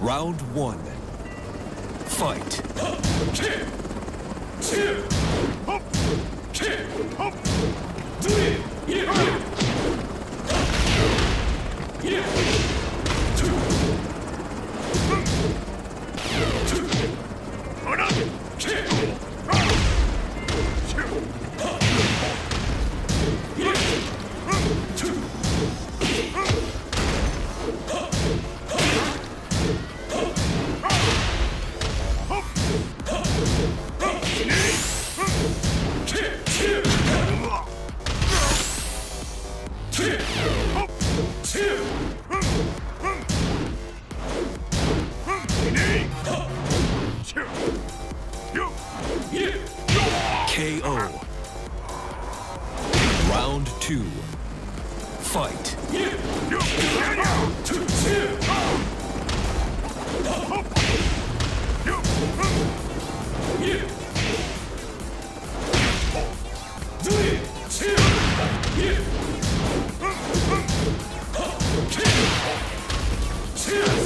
Round one. Fight. KO. Round two. Fight. KO.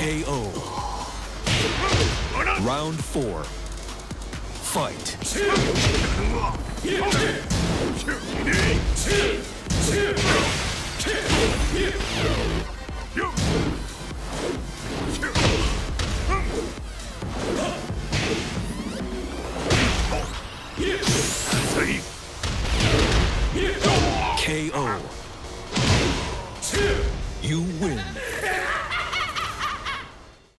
KO. Round four. Fight. KO. Two. You win.